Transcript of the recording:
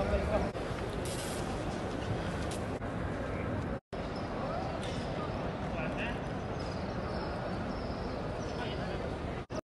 Amerika